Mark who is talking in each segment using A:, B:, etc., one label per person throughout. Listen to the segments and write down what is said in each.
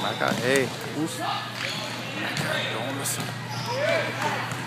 A: Marca, ei, Marca, Macarrão, assim.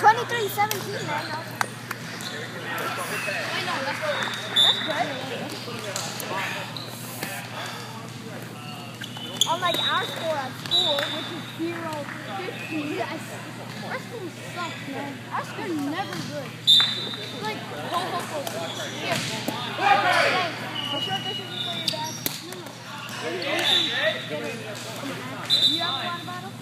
A: 23-17, man. Unlike
B: our score at school, which is 0 50, yes. our school sucks, man. Our school never good. It's like, ho ho ho. Here. Hey, sure this is for your dad. No, no. You have a water bottle?